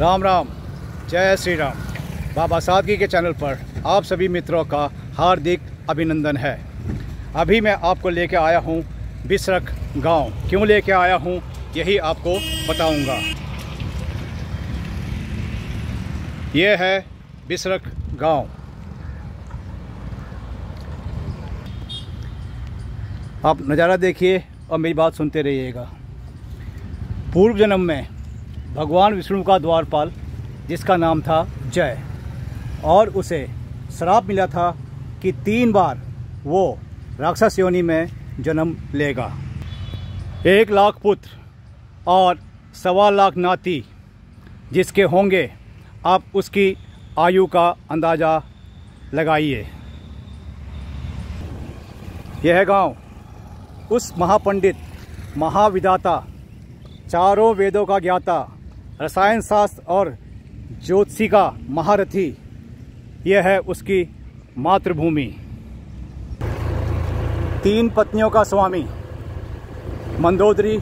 राम राम, जय श्री राम। बाबा सादगी के चैनल पर आप सभी मित्रों का हार्दिक अभिनंदन है। अभी मैं आपको लेके आया हूँ बिसरख गाँव। क्यों लेके आया हूँ, यही आपको बताऊँगा। ये है बिसरख गाँव। आप नज़ारा देखिए और मेरी बात सुनते रहिएगा। पूर्व जन्म में भगवान विष्णु का द्वारपाल, जिसका नाम था जय। और उसे श्राप मिला था कि तीन बार वो राक्षस योनि में जन्म लेगा। एक लाख पुत्र और सवा लाख नाती, जिसके होंगे आप उसकी आयु का अंदाज़ा लगाइए। यह गाँव उस महापंडित महाविदाता चारों वेदों का ज्ञाता रसायन शास्त्र और ज्योतिषी का महारथी यह है उसकी मातृभूमि। तीन पत्नियों का स्वामी, मंदोदरी।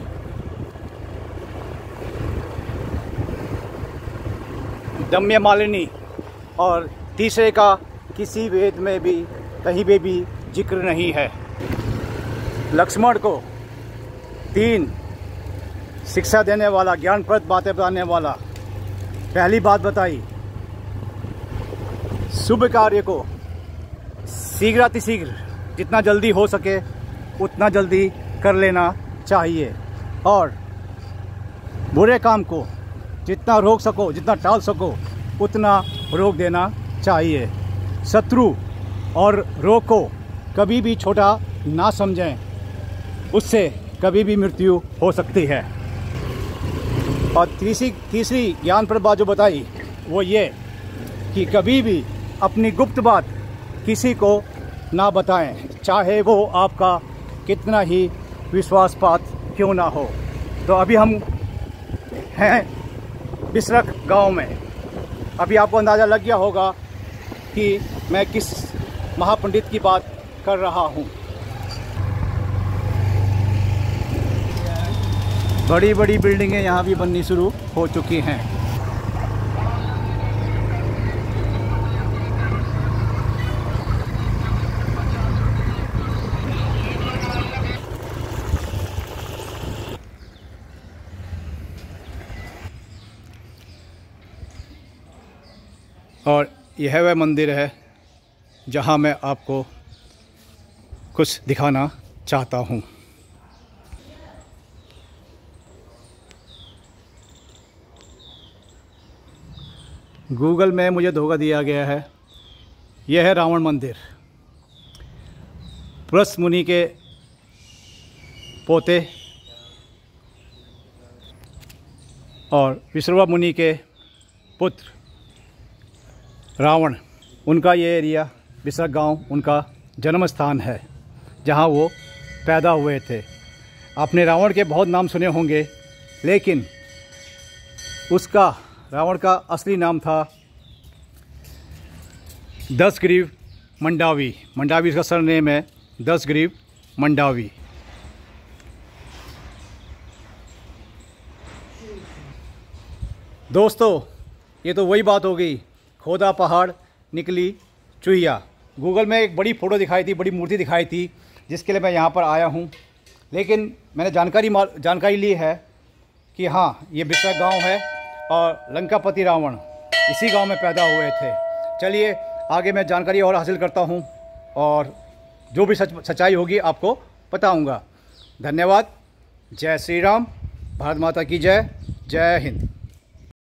दम्य मालिनी और तीसरे का किसी वेद में भी, कहीं पे भी ज़िक्र नहीं है। लक्ष्मण को तीन शिक्षा देने वाला, ज्ञानप्रद बातें बताने वाला। पहली बात बताई। शुभ कार्य को शीघ्र शीघ्र जितना जल्दी हो सके, उतना जल्दी कर लेना चाहिए। और बुरे काम को जितना रोक सको, जितना टाल सको, उतना रोक देना चाहिए। शत्रु और रोग को कभी भी छोटा ना समझें, उससे कभी भी मृत्यु हो सकती है। और तीसरी तीसरी ज्ञान पर बात जो बताई, वो ये कि कभी भी अपनी गुप्त बात किसी को ना बताएँ, चाहे वो आपका कितना ही विश्वासपात क्यों ना हो। तो अभी हम हैं बिसरख गाँव में। अभी आपको अंदाज़ा लग गया होगा कि मैं किस महापंडित की बात कर रहा हूँ। बड़ी बड़ी बिल्डिंगें यहाँ भी बननी शुरू हो चुकी हैं। और यह वह मंदिर है जहाँ मैं आपको कुछ दिखाना चाहता हूँ। गूगल में मुझे धोखा दिया गया है। यह है रावण मंदिर। प्रस मुनि के पोते और विश्रवा मुनि के पुत्र रावण, उनका ये एरिया बिसरक गाँव, उनका जन्म स्थान है, जहाँ वो पैदा हुए थे। आपने रावण के बहुत नाम सुने होंगे, लेकिन उसका रावण का असली नाम था दस ग्रीव मंडावी। मंडावी इसका सर नेम है दस ग्रीव मंडावी। दोस्तों, ये तो वही बात हो गई। खोदा पहाड़, निकली चुहिया। गूगल में एक बड़ी फ़ोटो दिखाई थी, बड़ी मूर्ति दिखाई थी, जिसके लिए मैं यहाँ पर आया हूँ। लेकिन मैंने जानकारी जानकारी ली है कि हाँ ये बिस्सा गाँव है। और लंकापति रावण इसी गाँव में पैदा हुए थे। चलिए, आगे मैं जानकारी और हासिल करता हूँ और जो भी सच सच्चाई होगी आपको बताऊँगा। धन्यवाद। जय श्री राम भारत माता की जय। जय हिंद।